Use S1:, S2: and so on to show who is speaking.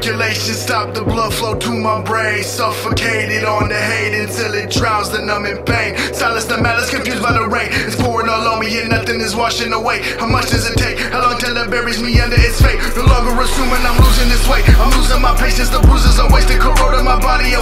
S1: circulation, stop the blood flow to my brain. Suffocated on the hate until it drowns and I'm in pain. Silence the malice, confused by the rain. It's pouring all on me and nothing is washing away. How much does it take? How long till it buries me under its fate? No longer assuming I'm losing this weight. I'm losing my patience, the bruises are wasted, corroding my body, I